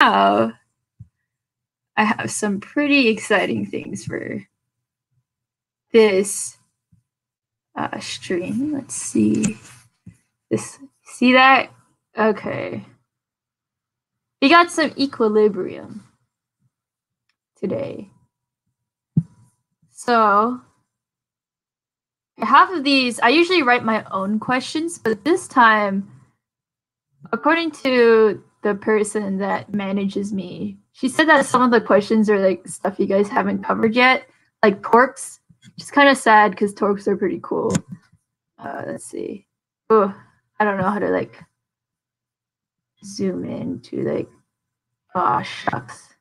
now I have some pretty exciting things for this uh, stream. Let's see. This see that? Okay. We got some equilibrium today. So half of these, I usually write my own questions, but this time, according to the person that manages me, she said that some of the questions are like stuff you guys haven't covered yet, like torques. Just kind of sad because torques are pretty cool. Uh, let's see. Oh, I don't know how to like zoom in to like. Oh shucks.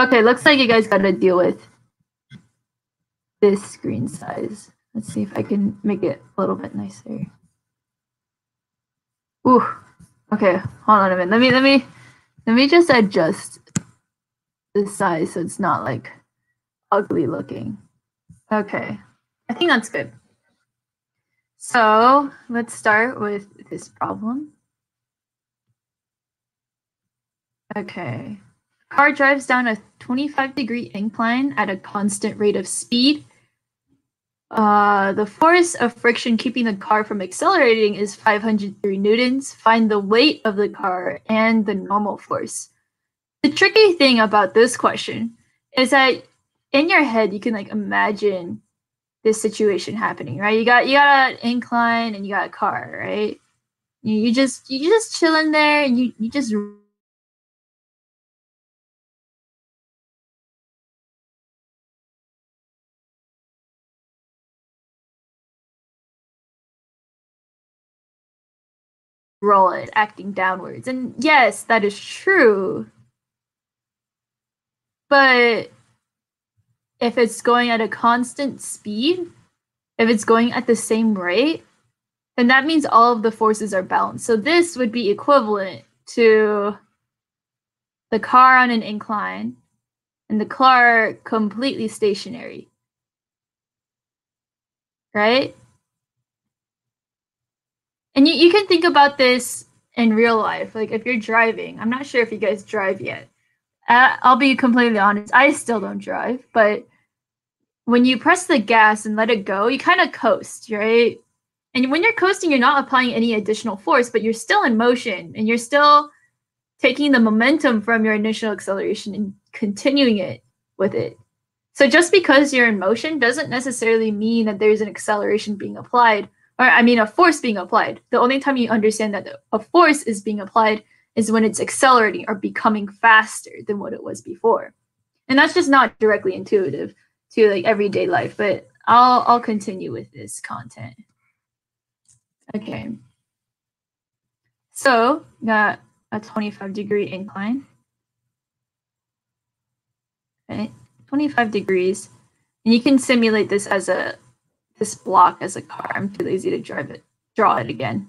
Okay, looks like you guys got to deal with this screen size. Let's see if I can make it a little bit nicer. Ooh. Okay, hold on a minute. Let me let me let me just adjust the size so it's not like ugly looking. Okay. I think that's good. So let's start with this problem. Okay. Car drives down a 25 degree incline at a constant rate of speed uh, the force of friction keeping the car from accelerating is 503 newtons. Find the weight of the car and the normal force. The tricky thing about this question is that in your head you can like imagine this situation happening, right? You got you got an incline and you got a car, right? You, you just you just chilling there and you you just roll it acting downwards. And yes, that is true. But if it's going at a constant speed, if it's going at the same rate, then that means all of the forces are balanced. So this would be equivalent to the car on an incline and the car completely stationary. Right? And you, you can think about this in real life. Like if you're driving, I'm not sure if you guys drive yet. Uh, I'll be completely honest, I still don't drive, but when you press the gas and let it go, you kind of coast, right? And when you're coasting, you're not applying any additional force, but you're still in motion and you're still taking the momentum from your initial acceleration and continuing it with it. So just because you're in motion doesn't necessarily mean that there's an acceleration being applied or I mean a force being applied. The only time you understand that a force is being applied is when it's accelerating or becoming faster than what it was before. And that's just not directly intuitive to like everyday life, but I'll I'll continue with this content. Okay. So got a 25 degree incline. Okay, 25 degrees. And you can simulate this as a this block as a car. I'm too lazy to drive it, draw it again.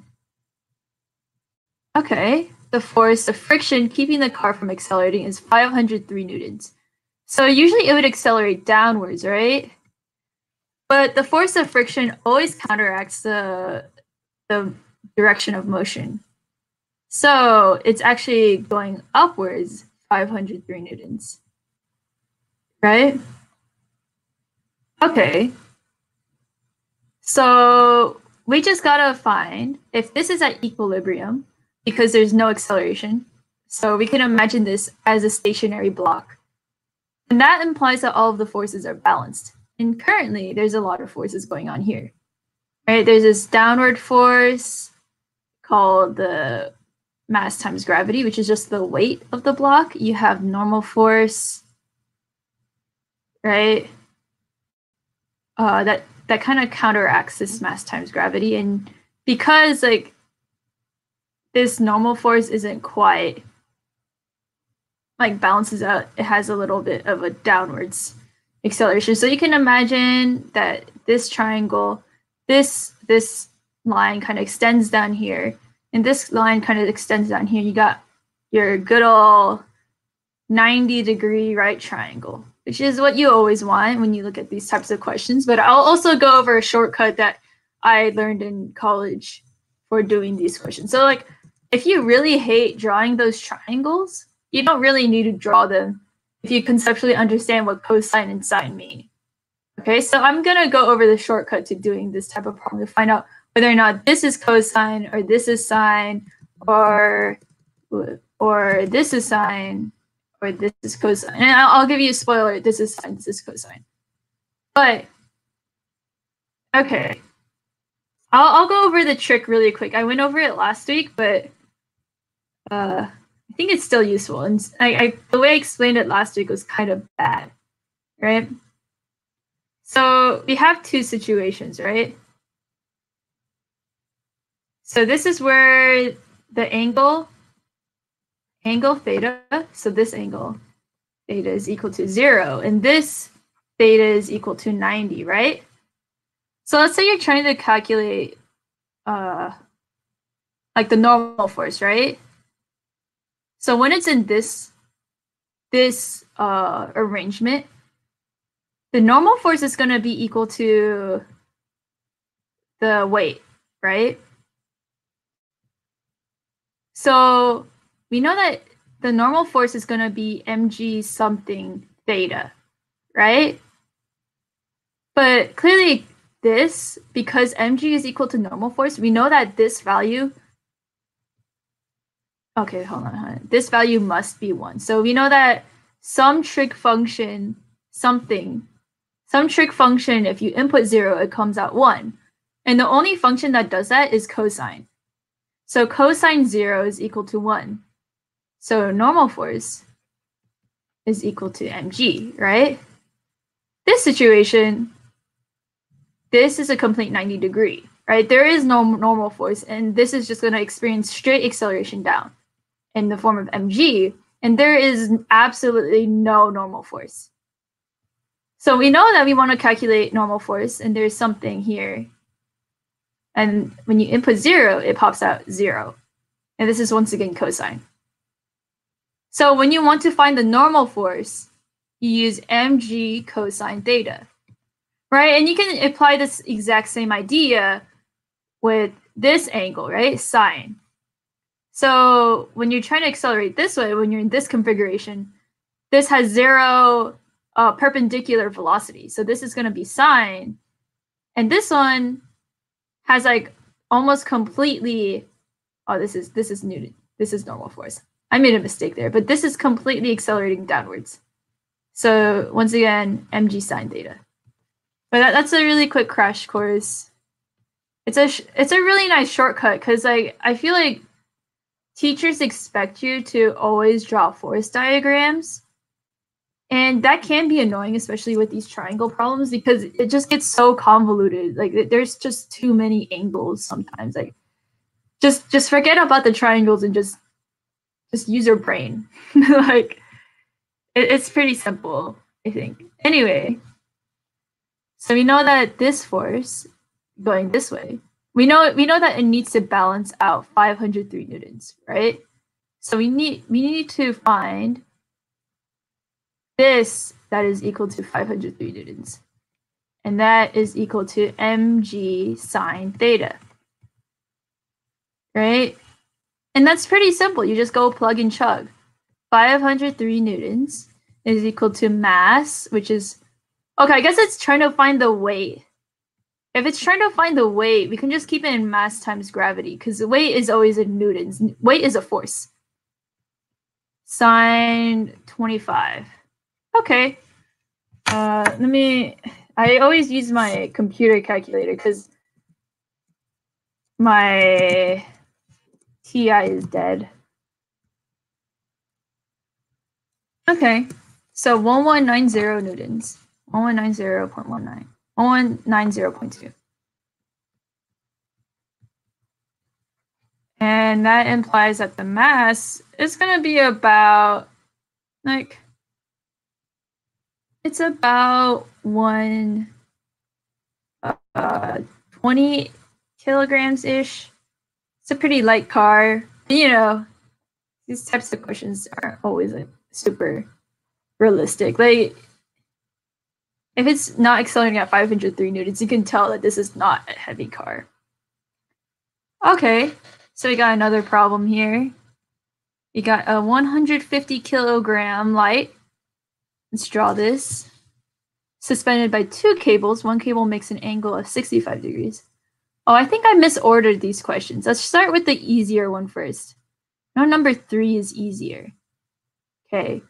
Okay, the force of friction keeping the car from accelerating is 503 newtons. So usually it would accelerate downwards, right? But the force of friction always counteracts the, the direction of motion. So it's actually going upwards 503 newtons. Right? Okay, so we just gotta find if this is at equilibrium because there's no acceleration. So we can imagine this as a stationary block. And that implies that all of the forces are balanced. And currently there's a lot of forces going on here. Right? There's this downward force called the mass times gravity, which is just the weight of the block. You have normal force, right? Uh, that that kind of counteracts this mass times gravity. And because like this normal force isn't quite like balances out it has a little bit of a downwards acceleration. So you can imagine that this triangle this this line kind of extends down here and this line kind of extends down here. You got your good old 90 degree right triangle which is what you always want when you look at these types of questions. But I'll also go over a shortcut that I learned in college for doing these questions. So, like, if you really hate drawing those triangles, you don't really need to draw them if you conceptually understand what cosine and sine mean. Okay, so I'm gonna go over the shortcut to doing this type of problem to find out whether or not this is cosine or this is sine or or this is sine or this is cosine. And I'll, give you a spoiler, this is sine, this is cosine. But okay. I'll I'll go over the trick really quick. I went over it last week, but uh I think it's still useful. And I, I the way I explained it last week was kind of bad. Right? So we have two situations, right? So this is where the angle, angle theta, so this angle, theta is equal to zero, and this theta is equal to 90, right? So let's say you're trying to calculate uh, like the normal force, right? So when it's in this this uh, arrangement, the normal force is going to be equal to the weight, right? So we know that the normal force is going to be mg something theta, right? But clearly this, because mg is equal to normal force, we know that this value, okay, hold on, hold on. This value must be one. So we know that some trig function, something, some trig function, if you input zero, it comes out one. And the only function that does that is cosine. So cosine 0 is equal to 1. So normal force is equal to mg, right? This situation, this is a complete 90 degree, right? There is no normal force, and this is just going to experience straight acceleration down in the form of mg, and there is absolutely no normal force. So we know that we want to calculate normal force, and there's something here and when you input zero, it pops out zero. And this is once again cosine. So when you want to find the normal force, you use mg cosine theta, right? And you can apply this exact same idea with this angle, right? Sine. So when you're trying to accelerate this way, when you're in this configuration, this has zero uh, perpendicular velocity. So this is going to be sine. And this one has like almost completely oh this is this is new this is normal force i made a mistake there but this is completely accelerating downwards. So once again mg sine theta. But that, that's a really quick crash course. It's a it's a really nice shortcut because like i feel like teachers expect you to always draw force diagrams. And that can be annoying especially with these triangle problems because it just gets so convoluted. Like there's just too many angles sometimes. Like just just forget about the triangles and just just use your brain like it, it's pretty simple i think anyway so we know that this force going this way we know we know that it needs to balance out 503 newtons right so we need we need to find this that is equal to 503 newtons. And that is equal to mg sine theta. Right? And that's pretty simple. You just go plug and chug. 503 newtons is equal to mass, which is okay. I guess it's trying to find the weight. If it's trying to find the weight, we can just keep it in mass times gravity because the weight is always in newtons. Weight is a force. Sine 25. Okay. Uh, let me. I always use my computer calculator because my TI is dead. Okay. So 1190 newtons. 1190.19. 1190.2. And that implies that the mass is going to be about like it's about one uh, 20 kilograms ish. It's a pretty light car. You know, these types of questions aren't always like super realistic. Like, if it's not accelerating at 503 newtons, you can tell that this is not a heavy car. Okay, so we got another problem here. You got a 150 kilogram light. Let's draw this. Suspended by two cables. One cable makes an angle of 65 degrees. Oh, I think I misordered these questions. Let's start with the easier one first. No, number three is easier. Okay.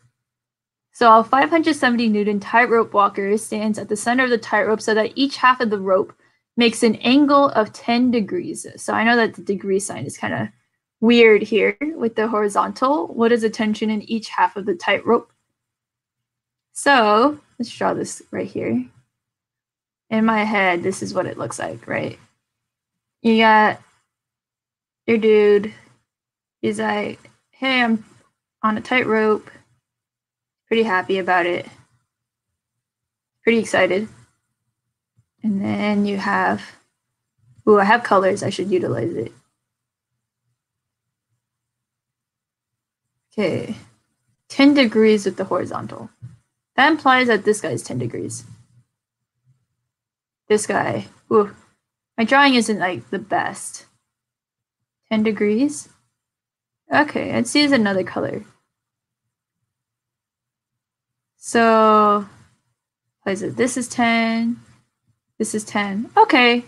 So a 570 Newton tightrope walker stands at the center of the tightrope so that each half of the rope makes an angle of 10 degrees. So I know that the degree sign is kind of weird here with the horizontal. What is the tension in each half of the tightrope? So let's draw this right here. In my head, this is what it looks like, right? You got your dude. He's like, hey, I'm on a tightrope. Pretty happy about it. Pretty excited. And then you have, ooh, I have colors. I should utilize it. Okay, 10 degrees with the horizontal. That implies that this guy is 10 degrees. This guy, ooh, my drawing isn't like the best. 10 degrees. Okay, let's use another color. So, what is it? This is 10. This is 10. Okay.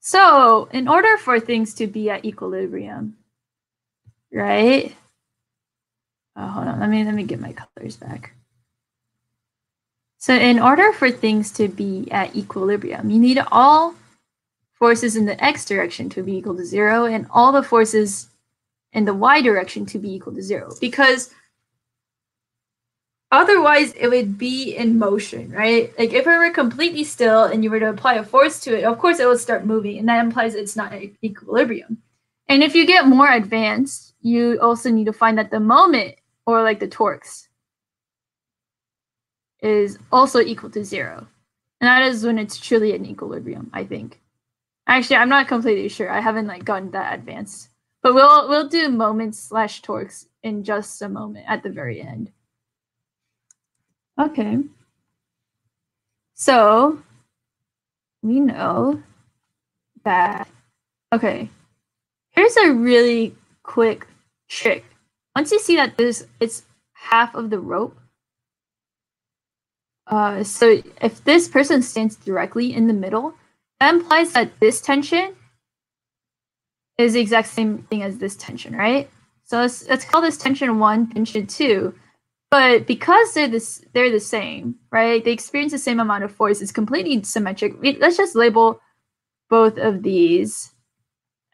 So, in order for things to be at equilibrium, right? Oh, hold on. Let me let me get my colors back. So, in order for things to be at equilibrium, you need all forces in the x direction to be equal to zero and all the forces in the y direction to be equal to zero. Because Otherwise, it would be in motion, right? Like if it were completely still and you were to apply a force to it, of course it would start moving, and that implies it's not at equilibrium. And if you get more advanced, you also need to find that the moment or like the torques is also equal to zero. And that is when it's truly in equilibrium, I think. Actually, I'm not completely sure. I haven't like gotten that advanced. But we'll we'll do moments slash torques in just a moment at the very end. Okay. So we know that, okay, here's a really quick trick. Once you see that this it's half of the rope, uh, so if this person stands directly in the middle, that implies that this tension is the exact same thing as this tension, right? So let's, let's call this tension one, tension two. But because they're this, they're the same, right? They experience the same amount of force. It's completely symmetric. Let's just label both of these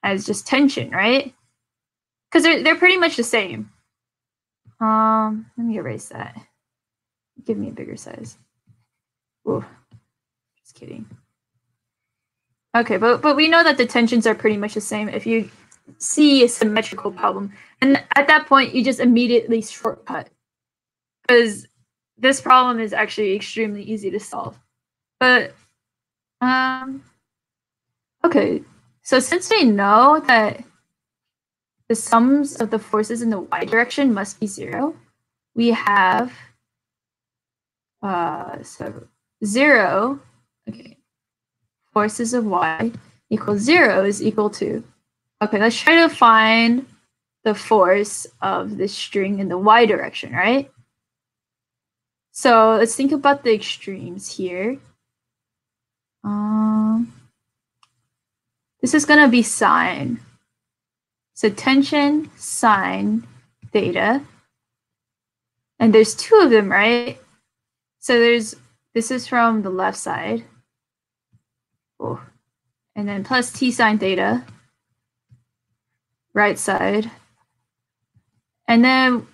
as just tension, right? Because they're they're pretty much the same. Um, let me erase that. Give me a bigger size. Oh, just kidding. Okay, but but we know that the tensions are pretty much the same if you see a symmetrical problem, and at that point you just immediately shortcut because this problem is actually extremely easy to solve. But um okay, so since we know that the sums of the forces in the y direction must be zero, we have uh so zero okay forces of y equals zero is equal to okay let's try to find the force of this string in the y direction right so let's think about the extremes here. Um, this is going to be sine. So tension, sine, theta. And there's two of them, right? So there's, this is from the left side. Oh. And then plus t sine theta, right side. And then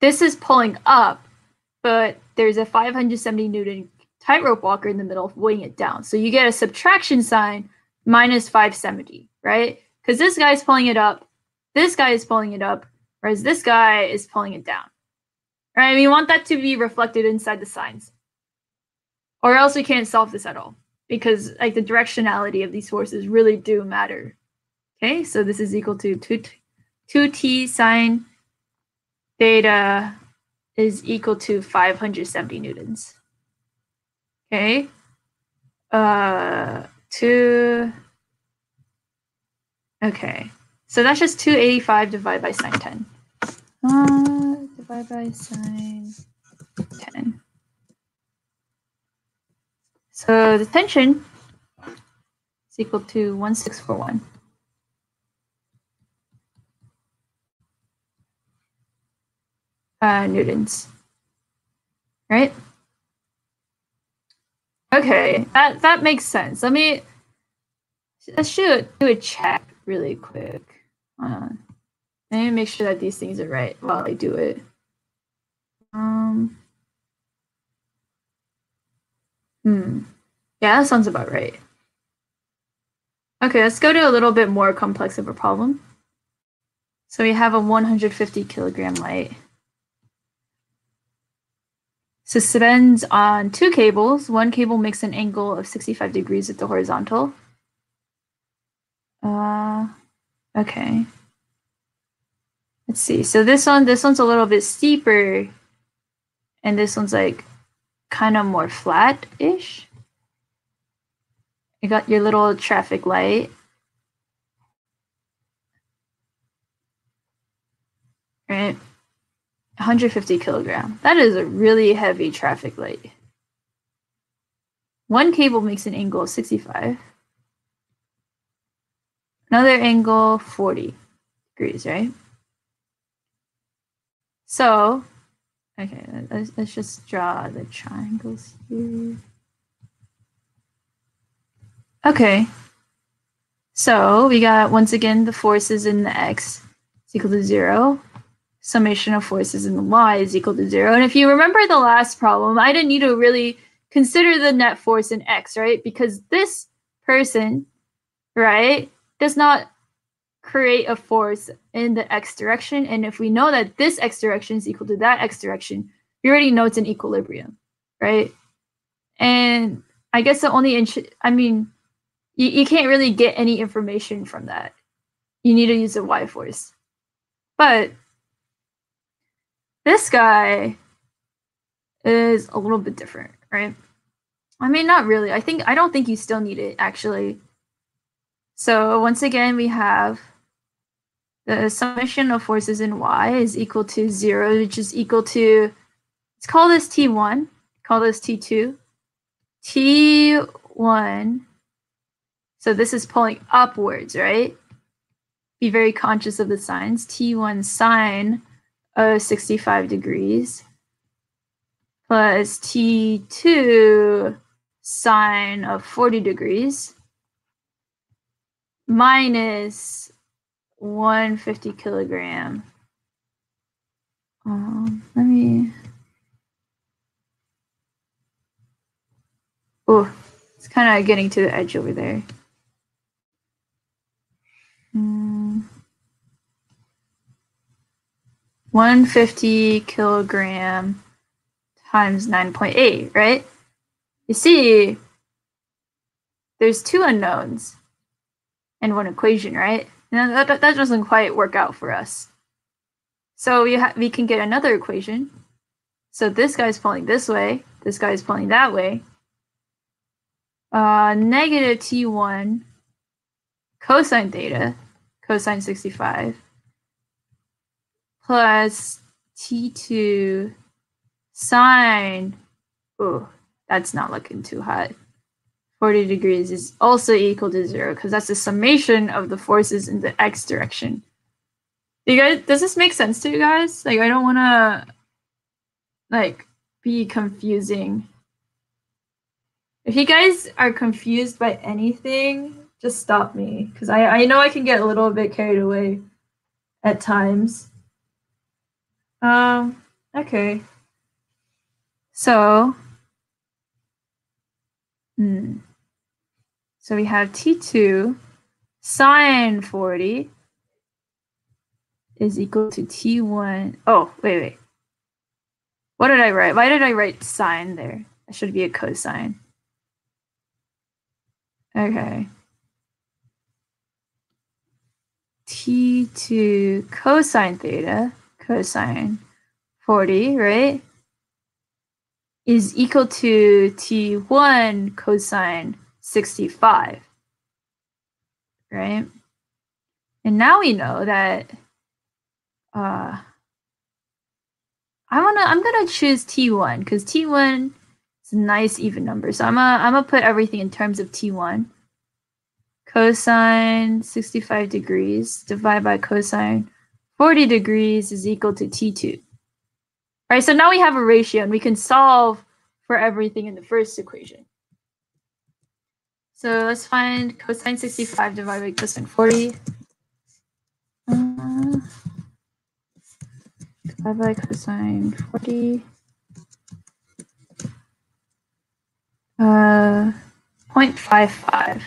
this is pulling up but there's a 570 Newton tightrope walker in the middle weighing it down. So you get a subtraction sign minus 570, right? Because this guy's pulling it up, this guy is pulling it up, whereas this guy is pulling it down. Right? We want that to be reflected inside the signs. Or else we can't solve this at all. Because like the directionality of these forces really do matter. Okay, so this is equal to 2, 2t sine theta is equal to 570 newtons. Okay. Uh, two. Okay. So that's just 285 divided by sine 10. Uh, divided by sine 10. So the tension is equal to 1641. Uh, newtons, right? Okay, that, that makes sense. Let me, let's do, do a check really quick. Uh, let me make sure that these things are right while I do it. Um, hmm. Yeah, that sounds about right. Okay, let's go to a little bit more complex of a problem. So we have a 150 kilogram light. Suspends on two cables. One cable makes an angle of 65 degrees at the horizontal. Uh, okay. Let's see. So this one, this one's a little bit steeper, and this one's like kind of more flat-ish. You got your little traffic light. Right. 150 kilogram. That is a really heavy traffic light. One cable makes an angle of 65. Another angle 40 degrees, right? So, okay, let's, let's just draw the triangles here. Okay. So we got, once again, the forces in the x is equal to zero. Summation of forces in the y is equal to zero. And if you remember the last problem, I didn't need to really consider the net force in x, right? Because this person, right, does not create a force in the x direction. And if we know that this x direction is equal to that x direction, we already know it's an equilibrium, right? And I guess the only, I mean, you, you can't really get any information from that. You need to use a Y force. But this guy is a little bit different, right? I mean, not really. I think, I don't think you still need it actually. So once again, we have the summation of forces in y is equal to zero, which is equal to, let's call this T1, call this T2. T1, so this is pulling upwards, right? Be very conscious of the signs. T1 sine of 65 degrees plus T2 sine of 40 degrees minus 150 kilogram. Um, let me. Oh, it's kind of getting to the edge over there. 150 kilogram times 9.8, right? You see, there's two unknowns and one equation, right? And that, that, doesn't quite work out for us. So we, ha- we can get another equation. So this guy's pulling this way, this guy's pulling that way. Uh, negative t1 cosine theta, cosine 65, plus t2 sine, oh, that's not looking too hot. 40 degrees is also equal to zero because that's the summation of the forces in the x direction. You guys, does this make sense to you guys? Like, I don't want to, like, be confusing. If you guys are confused by anything, just stop me because I, I know I can get a little bit carried away at times. Um, okay. So, hmm. So we have T2 sine 40 is equal to T1. Oh, wait, wait. What did I write? Why did I write sine there? That should be a cosine. Okay. T2 cosine theta, cosine 40, right? Is equal to T1 cosine 65. Right? And now we know that uh, I wanna I'm gonna choose T1 because T1 is a nice even number. So I'm gonna I'm gonna put everything in terms of T1. Cosine 65 degrees divided by cosine 40 degrees is equal to T2. All right, so now we have a ratio and we can solve for everything in the first equation. So let's find cosine 65 divided by cosine 40. Uh, divided by cosine 40. Uh, 0.55.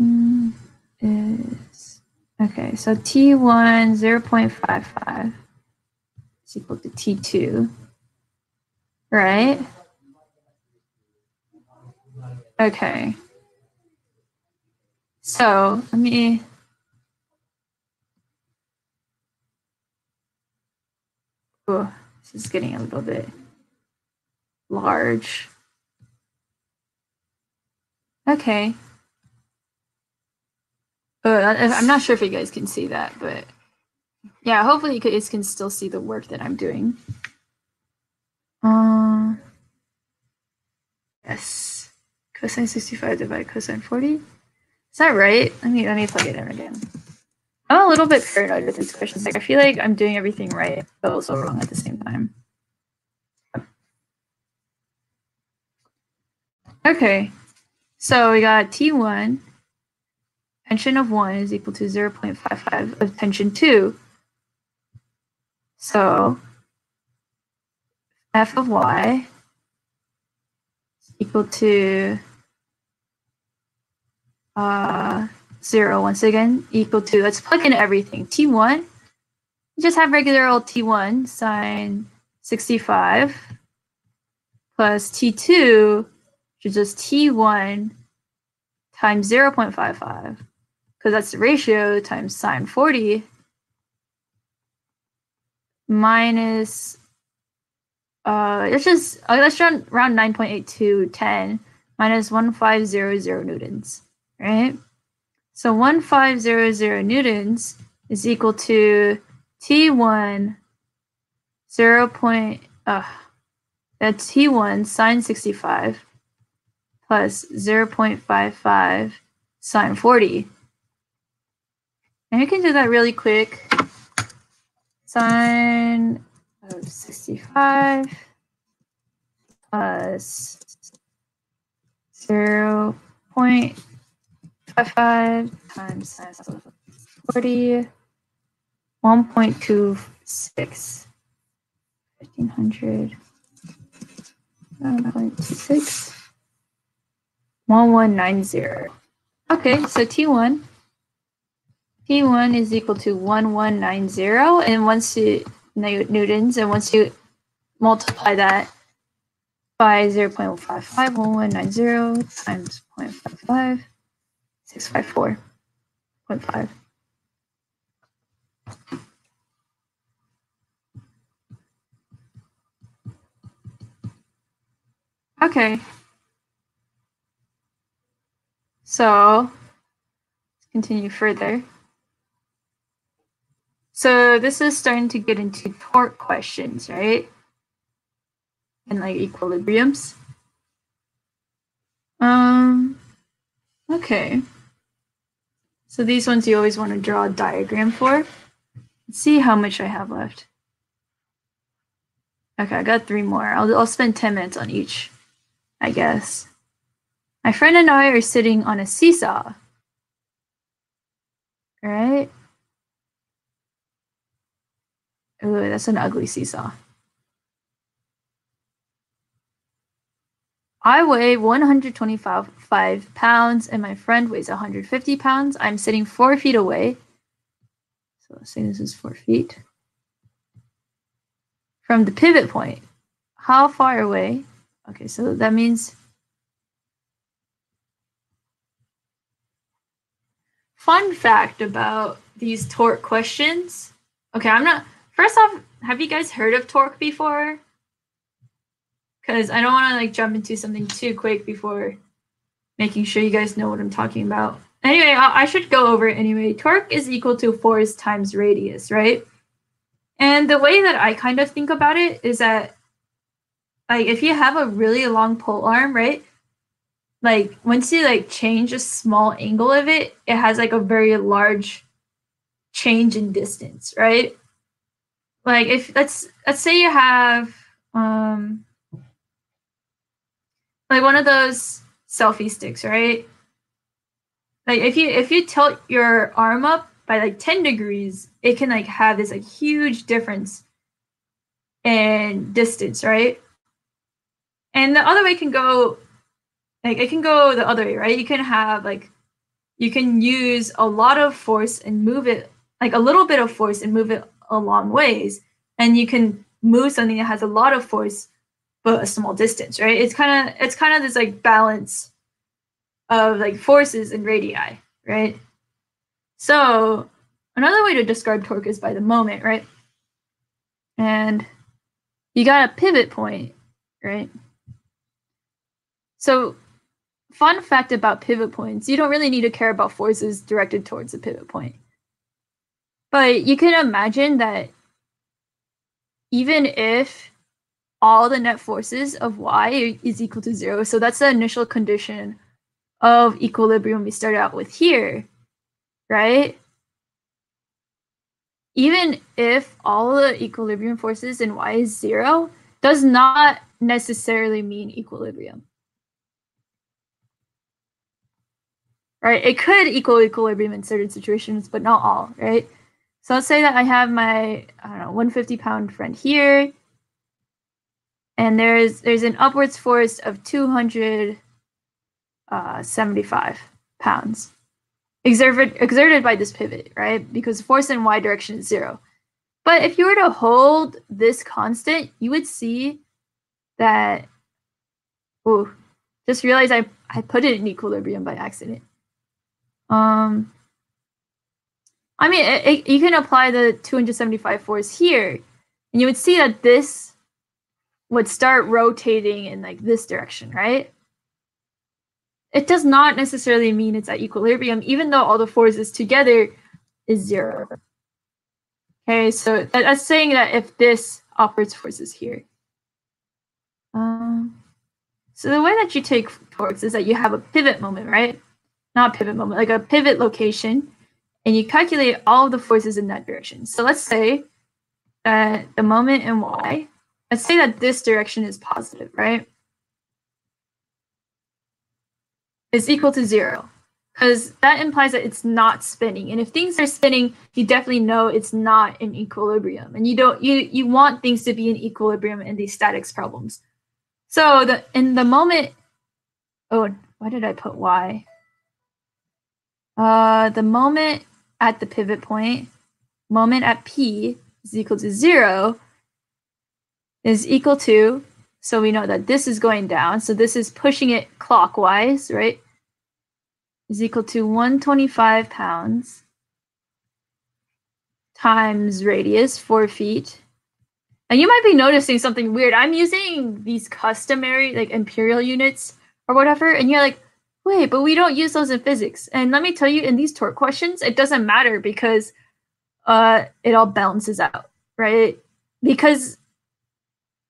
Mm, is, okay, so T1 0.55 is equal to T2, right? Okay. So let me. Oh, this is getting a little bit large. Okay. Uh, I'm not sure if you guys can see that, but yeah, hopefully you guys can still see the work that I'm doing. Uh, yes cosine 65 divided cosine 40. Is that right? Let me let me plug it in again. I'm a little bit paranoid with these questions. Like I feel like I'm doing everything right, but also wrong at the same time. Okay, so we got T1, tension of 1 is equal to 0 0.55 of tension 2. So f of y is equal to uh, 0 once again equal to, let's plug in everything. T1, just have regular old T1 sine 65 plus T2, which is just T1 times 0 0.55 because that's the ratio times sine 40 minus uh it's just uh, let's run around 9.8210 minus 1500 newtons right? So 1500 newtons is equal to T1 0. Point, uh, that's T1 sine 65 plus 0 0.55 sine 40. And you can do that really quick. Sine of 65 plus 0. 5 times sine 40, 1.26, 1500, 1.26, 1190. Okay, so T1, T1 is equal to 1190, and once you, newtons, and once you multiply that by 0 0.155, 1190 times 0.55, 654.5. Okay. So, let's continue further. So this is starting to get into torque questions, right? And like equilibriums. Um, okay. So these ones you always want to draw a diagram for. Let's see how much I have left. Okay, I got three more. I'll, I'll spend 10 minutes on each, I guess. My friend and I are sitting on a seesaw. Right? Ooh, that's an ugly seesaw. I weigh 125 pounds and my friend weighs 150 pounds. I'm sitting four feet away. So let's say this is four feet. From the pivot point, how far away? Okay, so that means fun fact about these torque questions. Okay, I'm not, first off, have you guys heard of torque before? because I don't want to like jump into something too quick before making sure you guys know what I'm talking about. anyway, I, I should go over it anyway. Torque is equal to force times radius, right? And the way that I kind of think about it is that, like, if you have a really long pole arm, right? Like, once you like change a small angle of it, it has like a very large change in distance, right? Like, if let's let's say you have um like one of those selfie sticks, right? Like if you if you tilt your arm up by like 10 degrees, it can like have this like huge difference in distance, right? And the other way can go like it can go the other way, right? You can have like you can use a lot of force and move it like a little bit of force and move it a long ways. And you can move something that has a lot of force but a small distance, right? It's kind of it's kind of this like balance of like forces and radii, right? So another way to describe torque is by the moment, right? And you got a pivot point, right? So fun fact about pivot points, you don't really need to care about forces directed towards the pivot point. But you can imagine that even if all the net forces of y is equal to zero, so that's the initial condition of equilibrium we started out with here, right? Even if all the equilibrium forces in y is zero, does not necessarily mean equilibrium. Right? It could equal equilibrium in certain situations, but not all, right? So let's say that I have my, I don't know, 150 pound friend here, and there's there's an upwards force of 200 uh, 75 pounds exerted, exerted by this pivot, right? Because the force in y direction is zero. But if you were to hold this constant, you would see that, oh, just realized I, I put it in equilibrium by accident. Um, I mean, it, it, you can apply the 275 force here, and you would see that this would start rotating in like this direction, right? it does not necessarily mean it's at equilibrium, even though all the forces together is zero. Okay, so that's saying that if this operates forces here. Um, so the way that you take torques is that you have a pivot moment, right? Not pivot moment, like a pivot location, and you calculate all the forces in that direction. So let's say that the moment in y, let's say that this direction is positive, right? is equal to zero. Because that implies that it's not spinning. And if things are spinning you definitely know it's not in equilibrium. And you don't you you want things to be in equilibrium in these statics problems. So the in the moment oh why did i put y uh the moment at the pivot point moment at p is equal to zero is equal to so we know that this is going down. So this is pushing it clockwise, right? Is equal to 125 pounds times radius, four feet. And you might be noticing something weird. I'm using these customary, like imperial units or whatever. And you're like, wait, but we don't use those in physics. And let me tell you, in these torque questions, it doesn't matter because uh, it all balances out, right? Because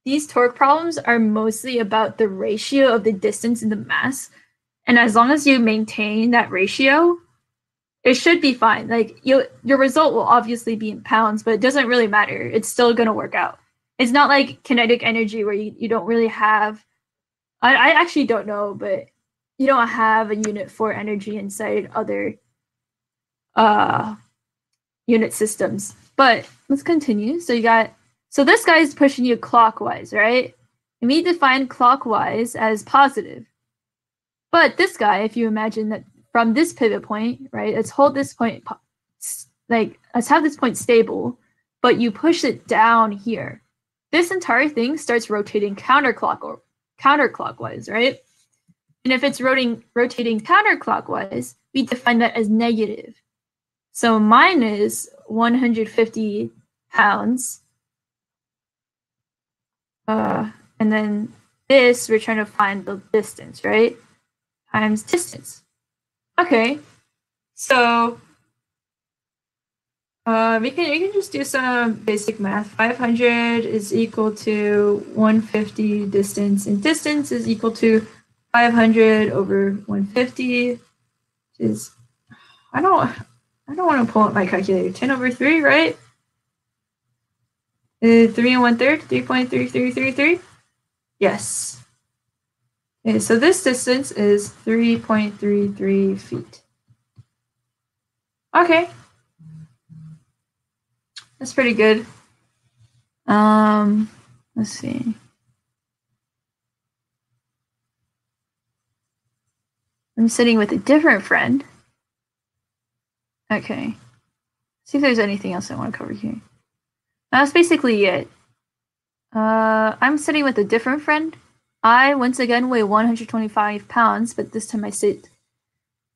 these torque problems are mostly about the ratio of the distance and the mass. And as long as you maintain that ratio, it should be fine. Like you your result will obviously be in pounds, but it doesn't really matter. It's still gonna work out. It's not like kinetic energy where you, you don't really have I, I actually don't know, but you don't have a unit for energy inside other uh unit systems. But let's continue. So you got so this guy is pushing you clockwise, right? And we define clockwise as positive. But this guy, if you imagine that from this pivot point, right, let's hold this point, like, let's have this point stable, but you push it down here. This entire thing starts rotating counterclock counterclockwise, right? And if it's rotating, rotating counterclockwise, we define that as negative. So minus 150 pounds uh, and then this, we're trying to find the distance, right? Times distance. Okay. So uh, we can we can just do some basic math. 500 is equal to 150 distance, and distance is equal to 500 over 150, which is I don't I don't want to pull up my calculator. 10 over 3, right? Uh, 3 and 1 third, 3.3333? Yes. Okay, so this distance is 3.33 feet. Okay. That's pretty good. Um, let's see. I'm sitting with a different friend. Okay. See if there's anything else I want to cover here. That's basically it. Uh, I'm sitting with a different friend. I once again weigh 125 pounds, but this time I sit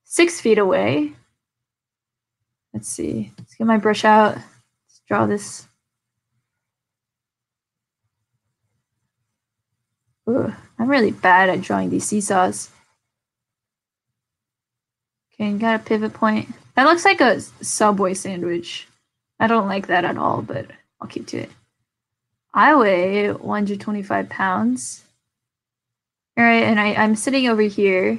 six feet away. Let's see. Let's get my brush out. Let's draw this. Ooh, I'm really bad at drawing these seesaws. Okay, got a pivot point. That looks like a Subway sandwich. I don't like that at all, but I'll keep to it. I weigh 125 pounds. All right, and I, I'm sitting over here,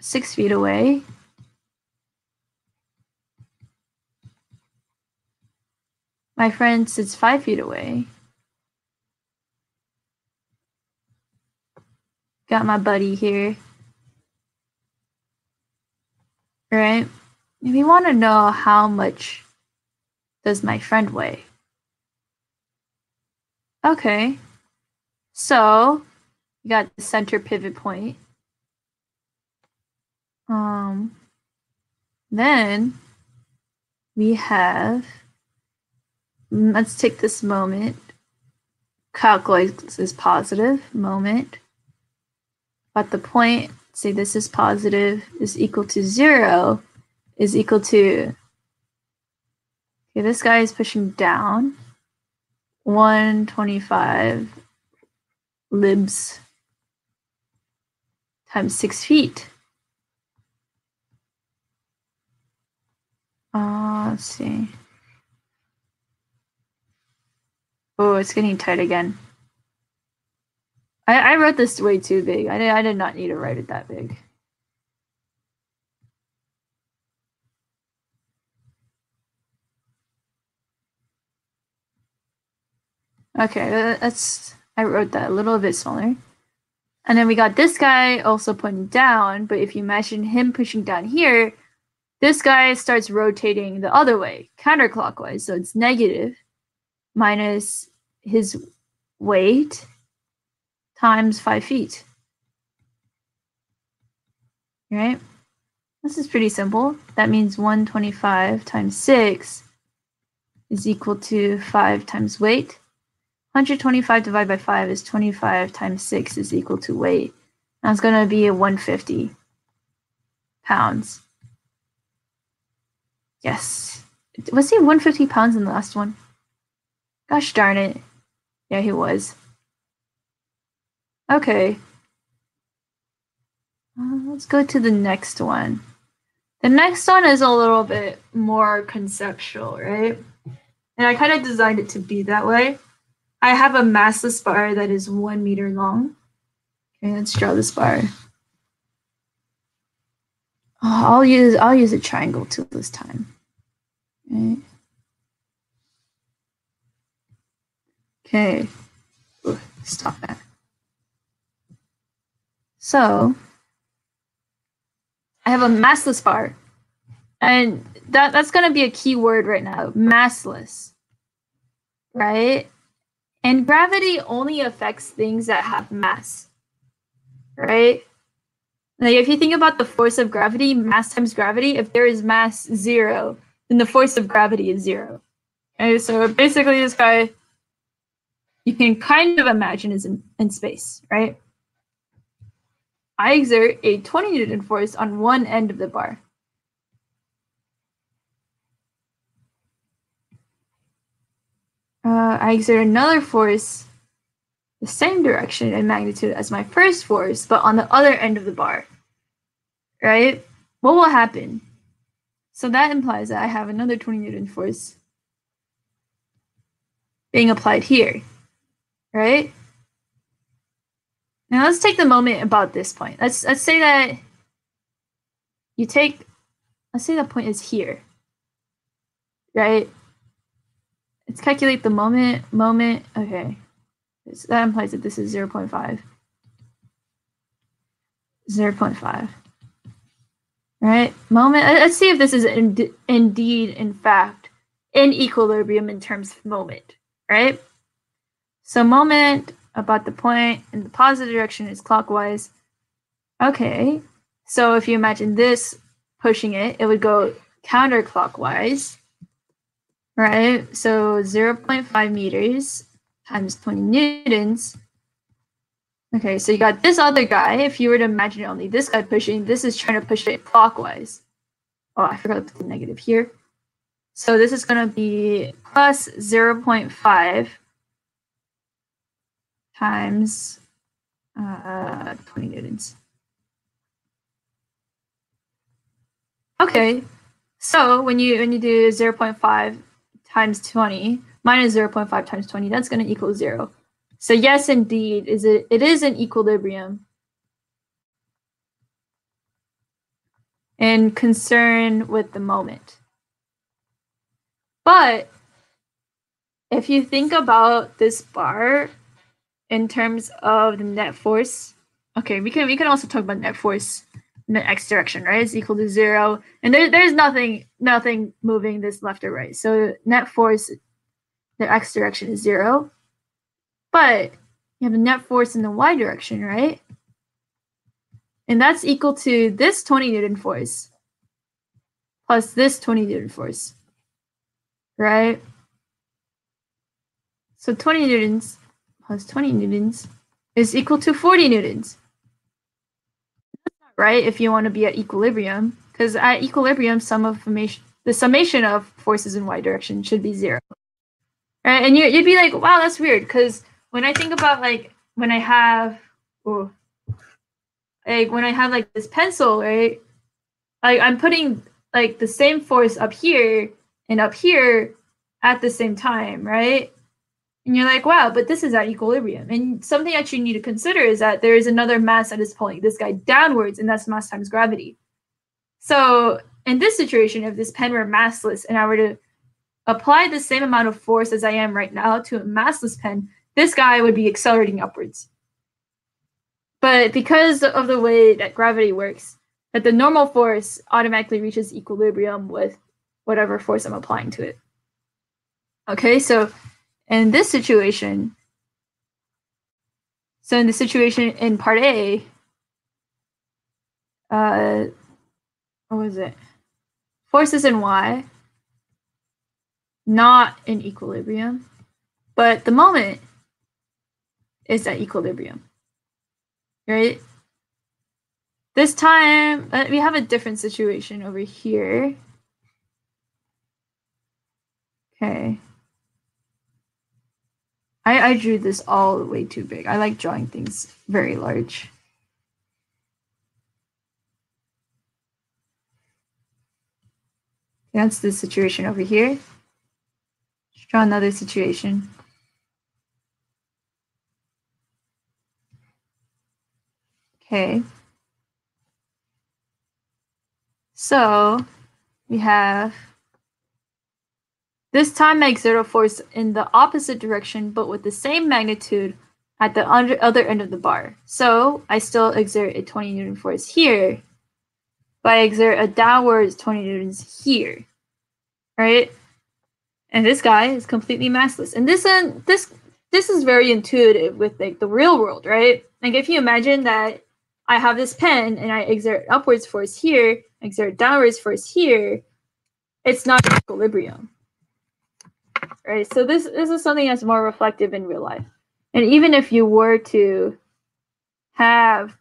six feet away. My friend sits five feet away. Got my buddy here. Right? If you want to know how much does my friend weigh? Okay. So you got the center pivot point. Um then we have let's take this moment calculus is positive moment but the point say this is positive is equal to zero is equal to okay this guy is pushing down. 125 libs times six feet. Uh, let's see. Oh it's getting tight again I, I wrote this way too big. I did, I did not need to write it that big. Okay, uh, that's I wrote that a little bit smaller. And then we got this guy also pointing down, but if you imagine him pushing down here, this guy starts rotating the other way, counterclockwise. So it's negative minus his weight times five feet. Right? This is pretty simple. That means 125 times 6 is equal to 5 times weight. 125 divided by 5 is 25 times 6 is equal to weight. That's going to be a 150 pounds. Yes. Was he 150 pounds in the last one? Gosh darn it. Yeah, he was. Okay. Uh, let's go to the next one. The next one is a little bit more conceptual, right? And I kind of designed it to be that way. I have a massless bar that is one meter long. Okay, let's draw this bar. Oh, I'll use I'll use a triangle tool this time. Okay. Okay. Ooh, stop that. So I have a massless bar. And that, that's going to be a key word right now massless. Right? And gravity only affects things that have mass. Right? Like if you think about the force of gravity, mass times gravity, if there is mass zero, then the force of gravity is zero. Okay, so basically this guy you can kind of imagine is in, in space, right? I exert a 20 newton force on one end of the bar. Uh, I exert another force the same direction and magnitude as my first force, but on the other end of the bar. Right? what will happen? So that implies that I have another 20 Newton force being applied here, right? Now let's take the moment about this point. Let's let's say that you take let's say that point is here. Right? Let's calculate the moment moment okay. So that implies that this is 0 0.5. 0 0.5. Right? Moment let's see if this is in, indeed in fact in equilibrium in terms of moment, right? So moment about the point in the positive direction is clockwise. Okay, so if you imagine this pushing it, it would go counterclockwise, right? So 0.5 meters times 20 newtons. Okay, so you got this other guy. If you were to imagine only this guy pushing, this is trying to push it clockwise. Oh, I forgot to put the negative here. So this is going to be plus 0.5 times uh, 20 newtons. Okay, so when you when you do 0.5 times 20 minus 0.5 times 20, that's going to equal zero. So yes, indeed, is it it is an equilibrium. And concern with the moment. But if you think about this bar in terms of the net force, okay, we can we can also talk about net force in the x direction, right? Is equal to zero, and there, there's nothing nothing moving this left or right. So net force, the x direction is zero, but you have a net force in the y direction, right? And that's equal to this 20 newton force plus this 20 newton force, right? So 20 newtons plus 20 newtons is equal to 40 newtons. Right? If you want to be at equilibrium, because at equilibrium, sum of the summation of forces in y direction should be zero. Right? And you, you'd be like, wow, that's weird. Because when I think about like when I have, oh, like when I have like this pencil, right? Like I'm putting like the same force up here and up here at the same time, right? And you're like, wow, but this is at equilibrium. And something that you need to consider is that there is another mass that is pulling this guy downwards, and that's mass times gravity. So in this situation, if this pen were massless and I were to apply the same amount of force as I am right now to a massless pen, this guy would be accelerating upwards. But because of the way that gravity works, that the normal force automatically reaches equilibrium with whatever force I'm applying to it. Okay, so in this situation, so in the situation in part A, uh, what was it? Forces in Y, not in equilibrium, but the moment is at equilibrium, right? This time, uh, we have a different situation over here. Okay. I, I drew this all way too big. I like drawing things very large. That's the situation over here. Let's draw another situation. Okay. So we have this time I exert a force in the opposite direction, but with the same magnitude at the under, other end of the bar. So I still exert a 20 newton force here, but I exert a downwards 20 newtons here, right? And this guy is completely massless. And this uh, this this is very intuitive with like the real world, right? Like if you imagine that I have this pen and I exert upwards force here, exert downwards force here, it's not equilibrium right? So this this is something that's more reflective in real life. And even if you were to have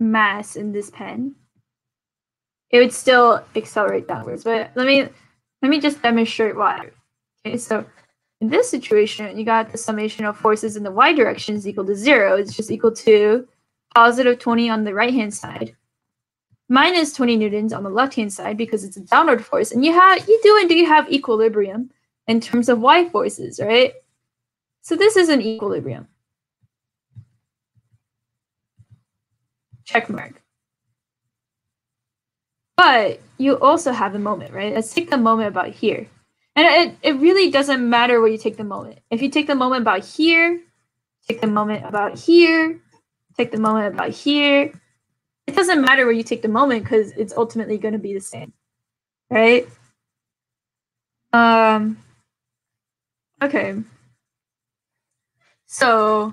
mass in this pen, it would still accelerate downwards. But let me let me just demonstrate why. Okay, so in this situation, you got the summation of forces in the y direction is equal to zero. It's just equal to positive 20 on the right hand side minus 20 newtons on the left hand side because it's a downward force. And you have you do you have equilibrium in terms of y forces, right? So this is an equilibrium. Check mark. But you also have a moment, right? Let's take the moment about here. And it, it really doesn't matter where you take the moment. If you take the moment about here, take the moment about here, take the moment about here, it doesn't matter where you take the moment because it's ultimately going to be the same, right? Um, okay. So,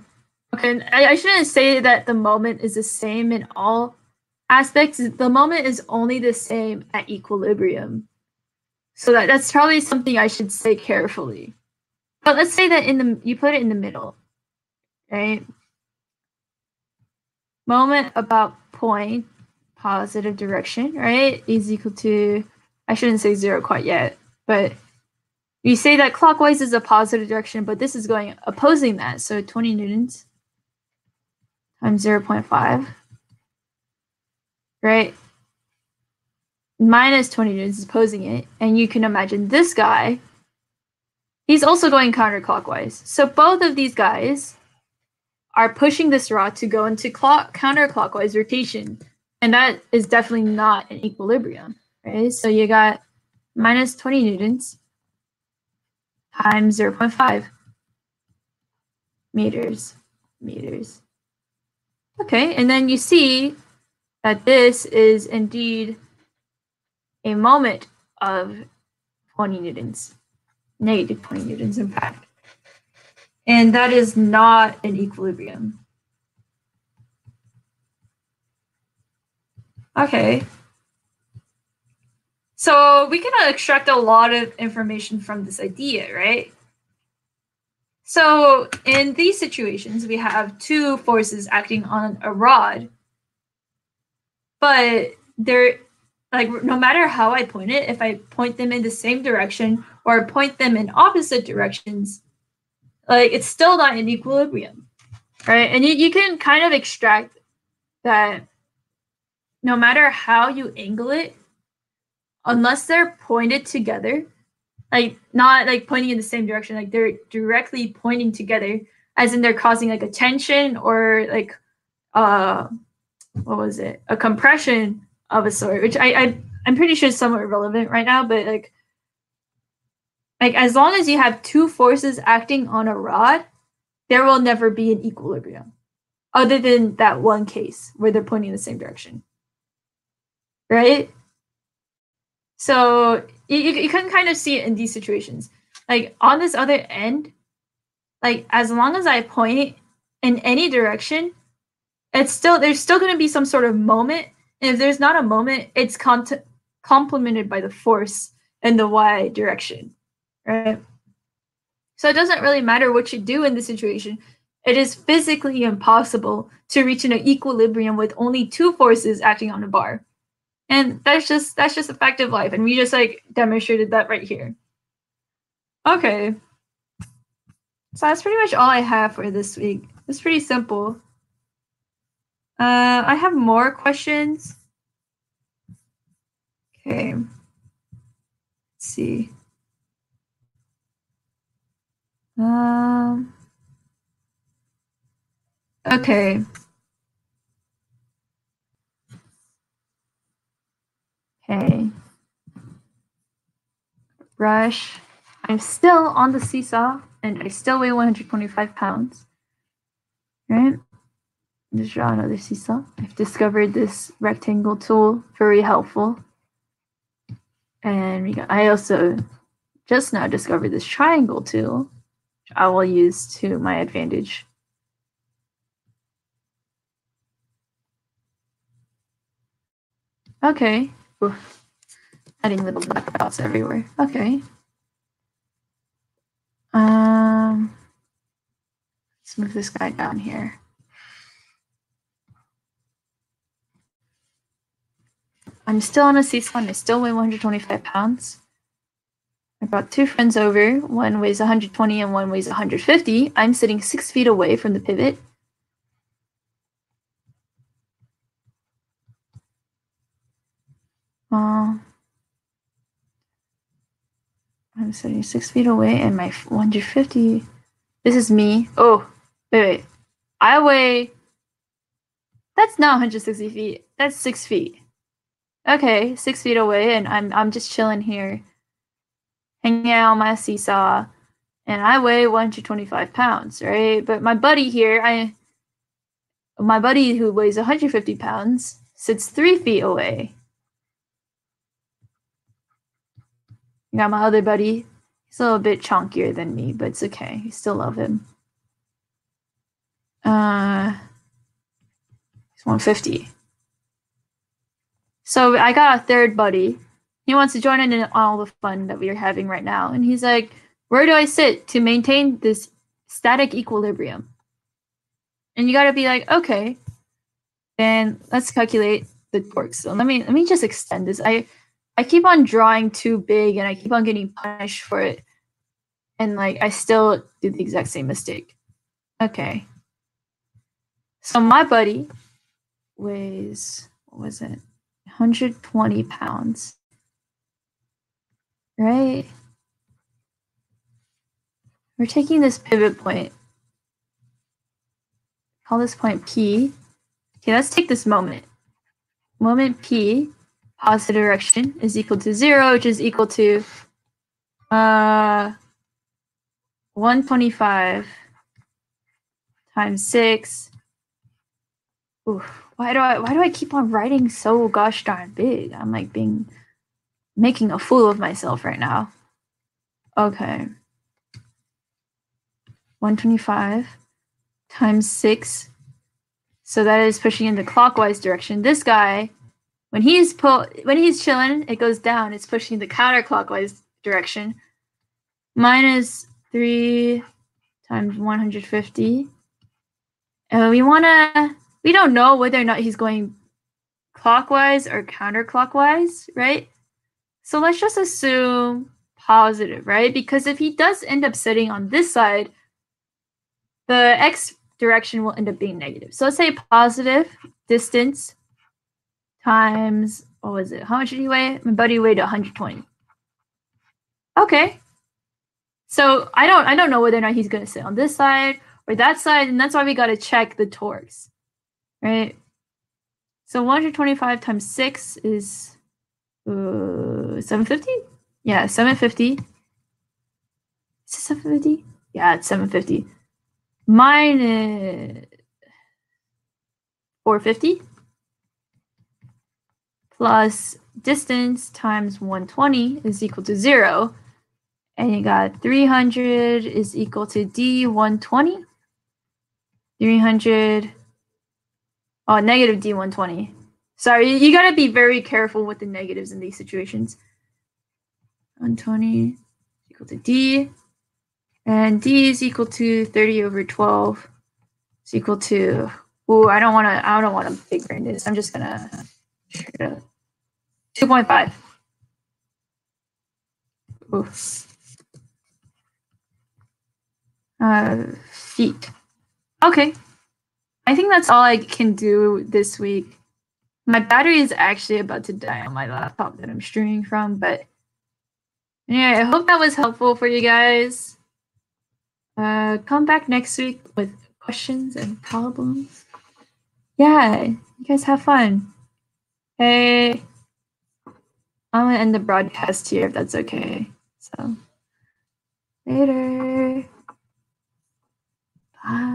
okay, I, I shouldn't say that the moment is the same in all aspects. The moment is only the same at equilibrium. So that, that's probably something I should say carefully. But let's say that in the you put it in the middle, right? Moment about point, positive direction, right? Is equal to I shouldn't say zero quite yet, but you say that clockwise is a positive direction, but this is going opposing that. So 20 newtons times 0.5, right? Minus 20 newtons is opposing it. And you can imagine this guy, he's also going counterclockwise. So both of these guys are pushing this rod to go into clock counterclockwise rotation. And that is definitely not an equilibrium, right? So you got minus 20 newtons times 0.5 meters, meters. Okay, and then you see that this is indeed a moment of 20 newtons, negative 20 newtons in fact. And that is not an equilibrium. Okay, so we can extract a lot of information from this idea, right? So in these situations, we have two forces acting on a rod, but they're like no matter how I point it, if I point them in the same direction or point them in opposite directions, like it's still not in equilibrium, right? And you, you can kind of extract that no matter how you angle it, unless they're pointed together, like not like pointing in the same direction, like they're directly pointing together, as in they're causing like a tension or like uh what was it? A compression of a sort, which I, I I'm pretty sure is somewhat irrelevant right now, but like like as long as you have two forces acting on a rod, there will never be an equilibrium. Other than that one case where they're pointing in the same direction. Right? So you, you can kind of see it in these situations. Like on this other end, like as long as I point in any direction, it's still there's still going to be some sort of moment. And if there's not a moment, it's con- complemented by the force in the y direction, right? So it doesn't really matter what you do in this situation. It is physically impossible to reach an equilibrium with only two forces acting on a bar and that's just that's just a fact of life. And we just like demonstrated that right here. Okay. So that's pretty much all i have for this week. It's pretty simple. Uh i have more questions. Okay. Let's see. Um okay Okay. Brush. I'm still on the seesaw and I still weigh 125 pounds. Right? Just draw another seesaw. I've discovered this rectangle tool, very helpful. And got, I also just now discovered this triangle tool, which I will use to my advantage. Okay, Adding little black dots everywhere. Okay. Um, let's move this guy down here. I'm still on a seesaw I still weigh 125 pounds. I brought two friends over. One weighs 120 and one weighs 150. I'm sitting six feet away from the pivot. Uh, I'm 76 feet away and my 150. This is me. Oh, wait, wait. I weigh. That's not 160 feet. That's six feet. Okay, six feet away, and I'm I'm just chilling here, hanging out on my seesaw, and I weigh 125 pounds, right? But my buddy here, I my buddy who weighs 150 pounds sits three feet away. Got my other buddy. He's a little bit chunkier than me, but it's okay. I still love him. Uh, he's 150. So I got a third buddy. He wants to join in on all the fun that we are having right now. And he's like, Where do I sit to maintain this static equilibrium? And you gotta be like, okay, then let's calculate the torque. So let me let me just extend this. I I keep on drawing too big and I keep on getting punished for it. And like I still do the exact same mistake. Okay. So my buddy weighs what was it? 120 pounds. Right? We're taking this pivot point. Call this point P. Okay, let's take this moment. Moment P, positive direction, is equal to zero, which is equal to uh 125 times six. Ooh, why do I why do I keep on writing so gosh darn big? I'm like being making a fool of myself right now. Okay. 125 times 6. So that is pushing in the clockwise direction. This guy, when he's pull when he's chilling, it goes down. It's pushing the counterclockwise direction. Minus 3 times 150. And we want to we don't know whether or not he's going clockwise or counterclockwise, right? So let's just assume positive, right? Because if he does end up sitting on this side, the x direction will end up being negative. So let's say positive distance times, what was it? How much did he weigh? My buddy weighed 120. Okay. So I don't I don't know whether or not he's gonna sit on this side or that side, and that's why we gotta check the torques right? So 125 times 6 is uh, 750? Yeah, 750. Is it 750? Yeah, it's 750. Mine is 450 plus distance times 120 is equal to 0. And you got 300 is equal to D120. 300 Oh, negative D120. Sorry, you, gotta be very careful with the negatives in these situations. 120 equal to D. And D is equal to 30 over 12. It's equal to, ooh, I don't wanna, I don't wanna big brain this. I'm just gonna, 2.5. Ooh. Uh, feet. Okay. I think that's all I can do this week. My battery is actually about to die on my laptop that I'm streaming from, but yeah, I hope that was helpful for you guys. Uh, come back next week with questions and problems. Yeah, you guys have fun. Hey, I'm gonna end the broadcast here if that's okay. So, later. Bye.